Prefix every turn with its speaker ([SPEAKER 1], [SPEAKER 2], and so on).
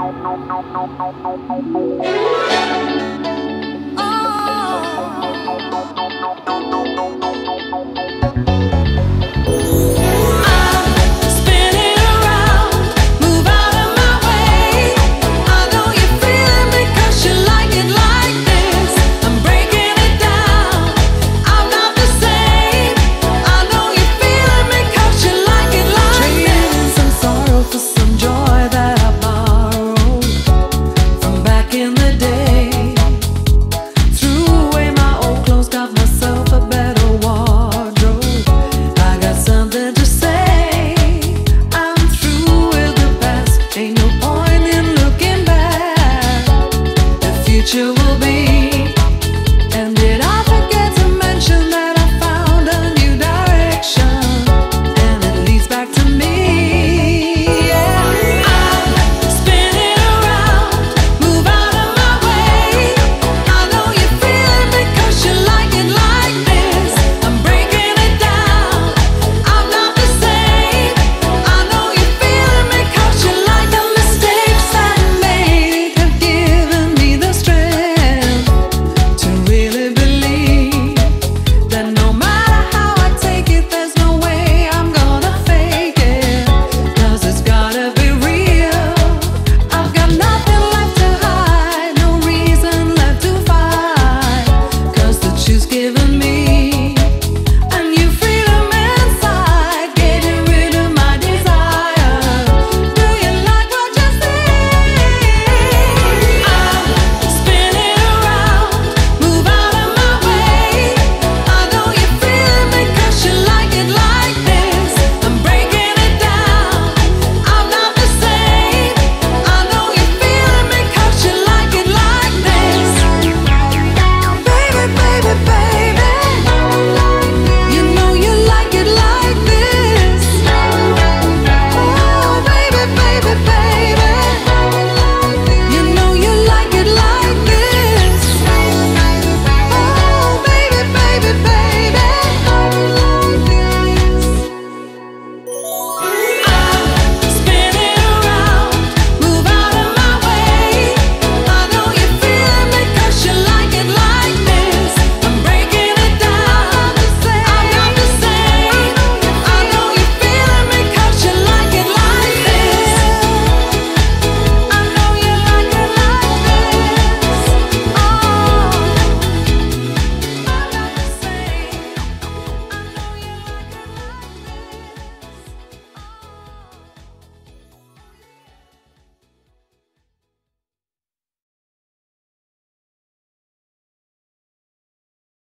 [SPEAKER 1] Oh. And did I?